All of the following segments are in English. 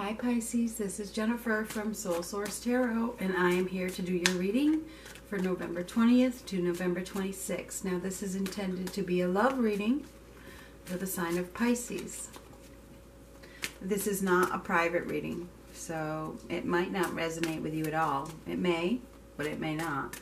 Hi Pisces, this is Jennifer from Soul Source Tarot, and I am here to do your reading for November 20th to November 26th. Now, this is intended to be a love reading for the sign of Pisces. This is not a private reading, so it might not resonate with you at all. It may, but it may not.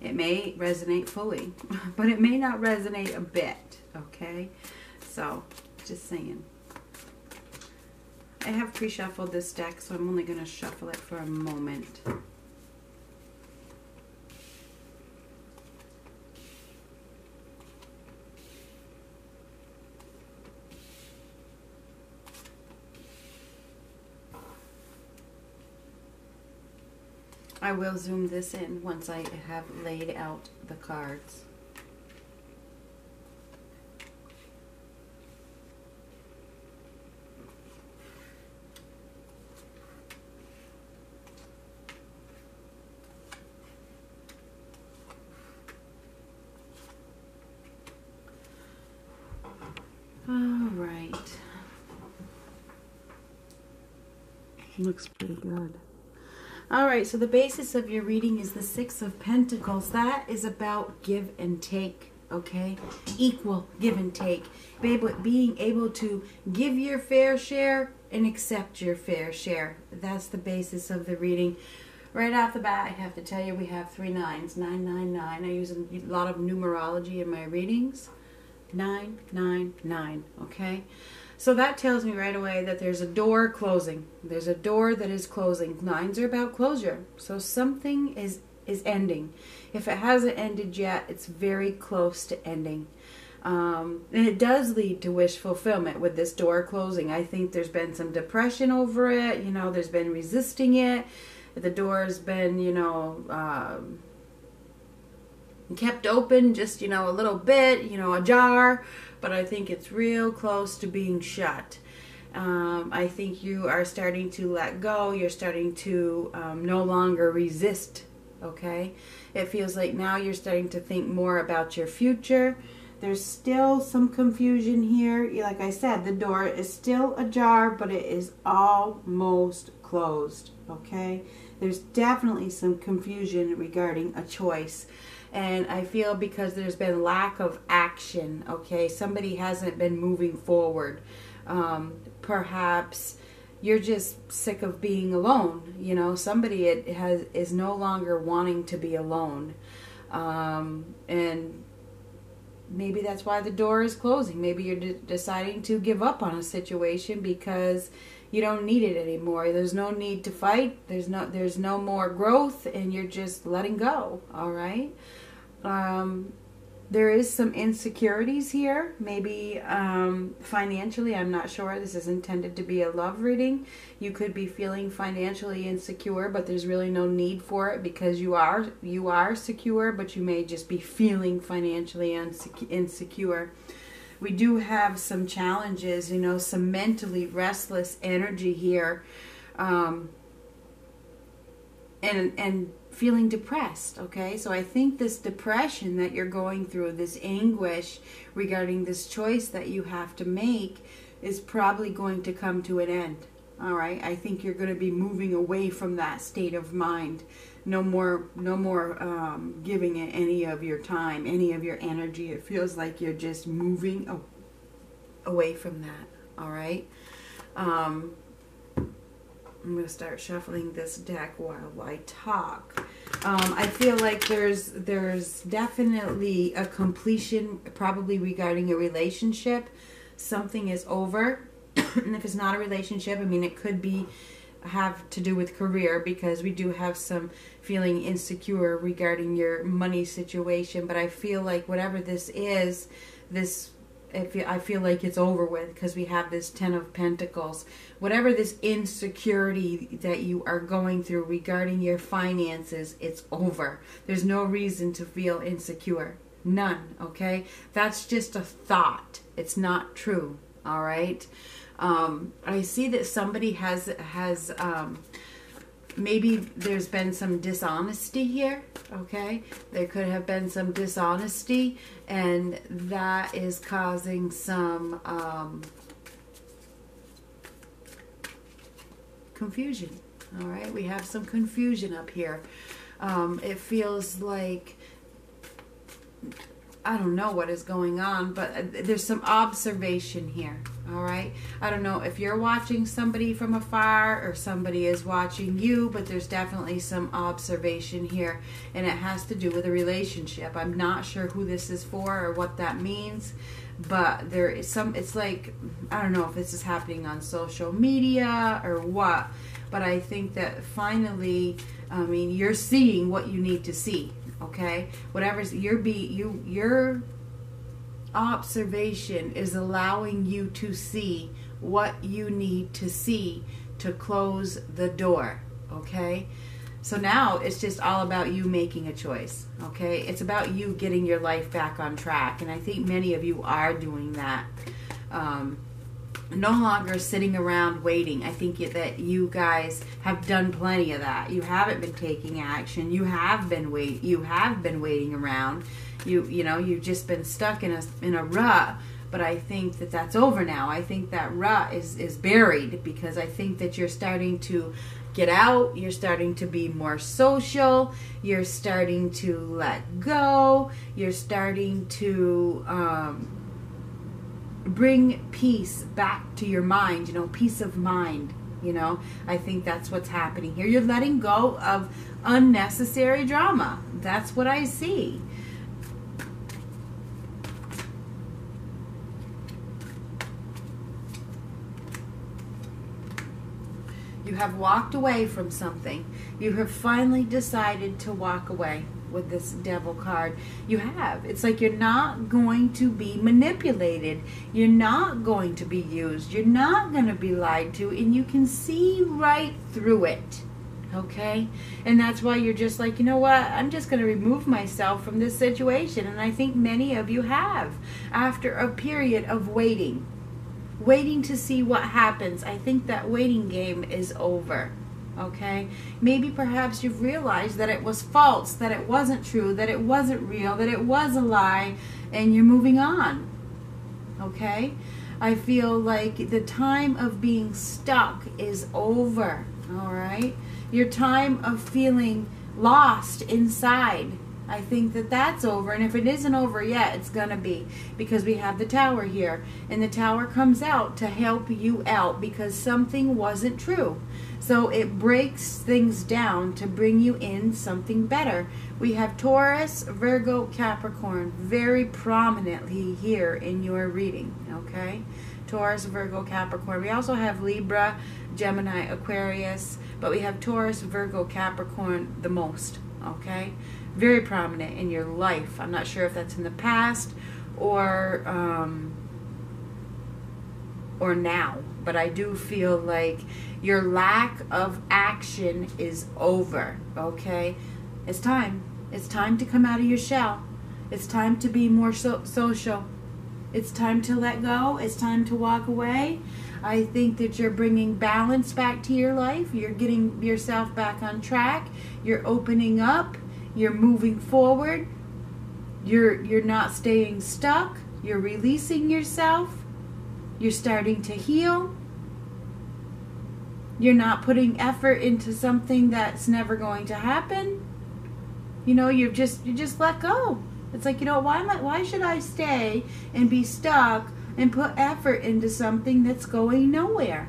It may resonate fully, but it may not resonate a bit, okay? So, just saying. I have pre-shuffled this deck, so I'm only going to shuffle it for a moment. I will zoom this in once I have laid out the cards. All right. Looks pretty good. All right, so the basis of your reading is the Six of Pentacles. That is about give and take, okay? Equal give and take. Being able to give your fair share and accept your fair share. That's the basis of the reading. Right off the bat, I have to tell you we have three nines, nine, nine, nine. I use a lot of numerology in my readings. Nine, nine, nine, okay? So that tells me right away that there's a door closing. There's a door that is closing. Nines are about closure. So something is is ending. If it hasn't ended yet, it's very close to ending. Um, and it does lead to wish fulfillment with this door closing. I think there's been some depression over it. You know, there's been resisting it. The door's been, you know, um, kept open just, you know, a little bit, you know, ajar but I think it's real close to being shut. Um, I think you are starting to let go. You're starting to um, no longer resist. Okay? It feels like now you're starting to think more about your future. There's still some confusion here. Like I said, the door is still ajar, but it is almost closed. Okay? There's definitely some confusion regarding a choice and I feel because there's been lack of action, okay, somebody hasn't been moving forward. Um, perhaps you're just sick of being alone. You know, somebody it has is no longer wanting to be alone, um, and maybe that's why the door is closing. Maybe you're de deciding to give up on a situation because you don't need it anymore. There's no need to fight. There's no there's no more growth, and you're just letting go. All right. Um, there is some insecurities here, maybe um, financially. I'm not sure. This is intended to be a love reading. You could be feeling financially insecure, but there's really no need for it because you are you are secure, but you may just be feeling financially insecure. We do have some challenges, you know, some mentally restless energy here, um, and and feeling depressed, okay? So I think this depression that you're going through, this anguish regarding this choice that you have to make is probably going to come to an end. All right? I think you're going to be moving away from that state of mind. No more no more um, giving it any of your time, any of your energy. It feels like you're just moving away from that. All right? Um, I'm going to start shuffling this deck while I talk. Um, I feel like there's there's definitely a completion, probably regarding a relationship. Something is over, and if it's not a relationship, I mean, it could be have to do with career because we do have some feeling insecure regarding your money situation. But I feel like whatever this is, this I feel like it's over with because we have this Ten of Pentacles. Whatever this insecurity that you are going through regarding your finances, it's over. There's no reason to feel insecure. None, okay? That's just a thought. It's not true, all right? Um, I see that somebody has has um, maybe there's been some dishonesty here, okay? There could have been some dishonesty, and that is causing some um, confusion. All right, we have some confusion up here. Um, it feels like I don't know what is going on, but uh, there's some observation here. All right. I don't know if you're watching somebody from afar or somebody is watching you, but there's definitely some observation here, and it has to do with a relationship. I'm not sure who this is for or what that means, but there is some. It's like I don't know if this is happening on social media or what, but I think that finally, I mean, you're seeing what you need to see okay? Whatever's your be you your observation is allowing you to see what you need to see to close the door okay? So now it's just all about you making a choice okay? It's about you getting your life back on track and i think many of you are doing that. Um, no longer sitting around waiting. I think that you guys have done plenty of that. You haven't been taking action. You have been wait. You have been waiting around. You you know you've just been stuck in a in a rut. But I think that that's over now. I think that rut is is buried because I think that you're starting to get out. You're starting to be more social. You're starting to let go. You're starting to. Um, bring peace back to your mind, you know, peace of mind. You know, I think that's what's happening here. You're letting go of unnecessary drama. That's what I see. You have walked away from something. You have finally decided to walk away with this devil card. You have. It's like you're not going to be manipulated. You're not going to be used. You're not going to be lied to. And you can see right through it. Okay? And that's why you're just like, you know what? I'm just going to remove myself from this situation. And I think many of you have after a period of waiting. Waiting to see what happens. I think that waiting game is over okay? Maybe perhaps you've realized that it was false, that it wasn't true, that it wasn't real, that it was a lie, and you're moving on, okay? I feel like the time of being stuck is over, all right? Your time of feeling lost inside. I think that that's over. And if it isn't over yet, it's going to be because we have the tower here. And the tower comes out to help you out because something wasn't true. So it breaks things down to bring you in something better. We have Taurus, Virgo, Capricorn very prominently here in your reading, okay? Taurus, Virgo, Capricorn. We also have Libra, Gemini, Aquarius, but we have Taurus, Virgo, Capricorn the most, okay? Very prominent in your life. I'm not sure if that's in the past or um, or now, but I do feel like your lack of action is over, okay? It's time. It's time to come out of your shell. It's time to be more so- social. It's time to let go. It's time to walk away. I think that you're bringing balance back to your life. You're getting yourself back on track. You're opening up. You're moving forward. You're you're not staying stuck. You're releasing yourself. You're starting to heal. You're not putting effort into something that's never going to happen. You know, you've just you just let go. It's like, you know, why am I why should I stay and be stuck and put effort into something that's going nowhere?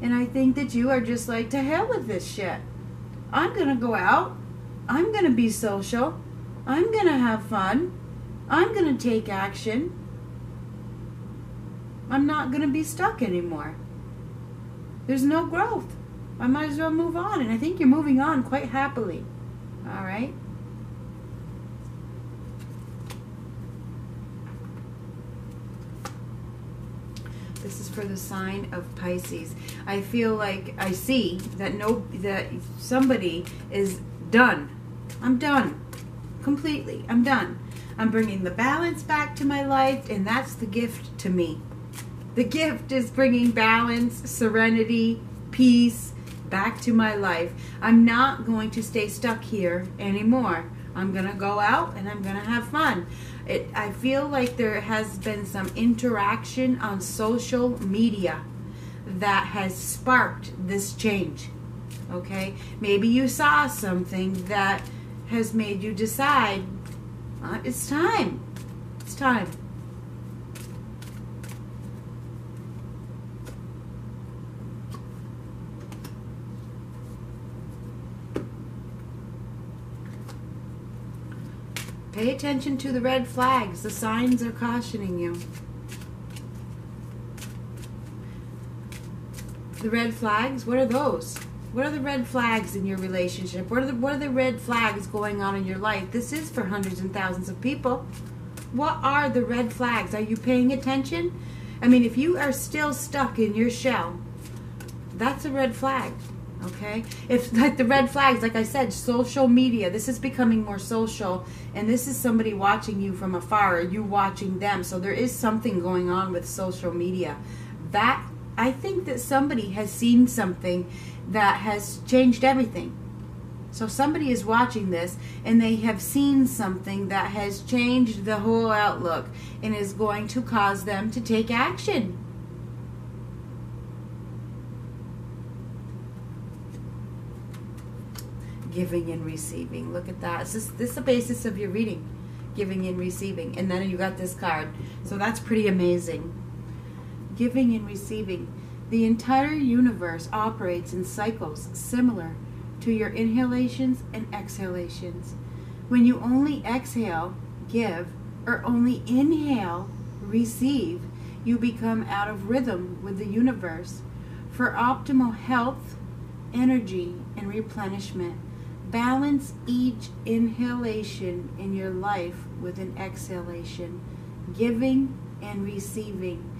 And I think that you are just like to hell with this shit. I'm going to go out. I'm going to be social. I'm going to have fun. I'm going to take action. I'm not going to be stuck anymore. There's no growth. I might as well move on. And I think you're moving on quite happily. All right? This is for the sign of Pisces. I feel like I see that no that somebody is done. I'm done. Completely. I'm done. I'm bringing the balance back to my life and that's the gift to me. The gift is bringing balance, serenity, peace back to my life. I'm not going to stay stuck here anymore. I'm going to go out and I'm going to have fun. It, I feel like there has been some interaction on social media that has sparked this change. Okay? Maybe you saw something that has made you decide uh, it's time. It's time. Pay attention to the red flags. The signs are cautioning you. The red flags, what are those? What are the red flags in your relationship? What are the what are the red flags going on in your life? This is for hundreds and thousands of people. What are the red flags? Are you paying attention? I mean, if you are still stuck in your shell, that's a red flag okay? If like the red flags like i said social media this is becoming more social and this is somebody watching you from afar you watching them so there is something going on with social media. That i think that somebody has seen something that has changed everything. So somebody is watching this and they have seen something that has changed the whole outlook and is going to cause them to take action giving and receiving. Look at that. This is, this is the basis of your reading, giving and receiving. And then you got this card. So that's pretty amazing. Giving and receiving. The entire universe operates in cycles similar to your inhalations and exhalations. When you only exhale, give, or only inhale, receive, you become out of rhythm with the universe. For optimal health, energy, and replenishment, Balance each inhalation in your life with an exhalation, giving and receiving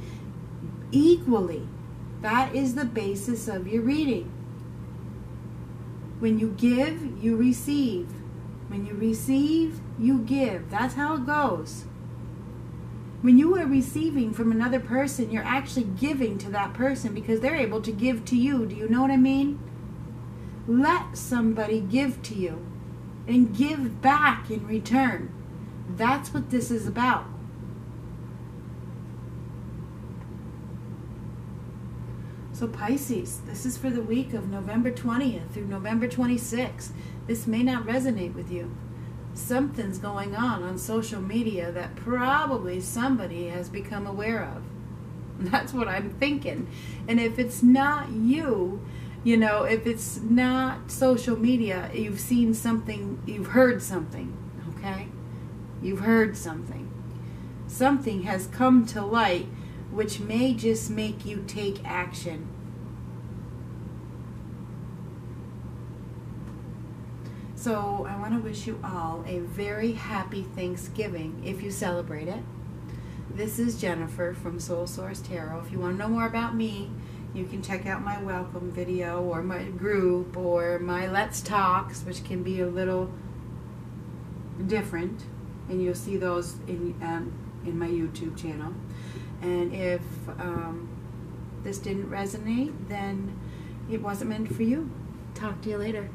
equally. That is the basis of your reading. When you give, you receive. When you receive, you give. That's how it goes. When you are receiving from another person, you're actually giving to that person because they're able to give to you. Do you know what I mean? Let somebody give to you and give back in return. That's what this is about. So, Pisces, this is for the week of November 20th through November 26th. This may not resonate with you. Something's going on on social media that probably somebody has become aware of. That's what I'm thinking. And if it's not you, you know, if it's not social media, you've seen something, you've heard something, okay? You've heard something. Something has come to light which may just make you take action. So, I want to wish you all a very happy Thanksgiving if you celebrate it. This is Jennifer from Soul Source Tarot. If you want to know more about me, you can check out my welcome video or my group or my Let's Talks, which can be a little different. And you'll see those in, um, in my YouTube channel. And if um, this didn't resonate, then it wasn't meant for you. Talk to you later.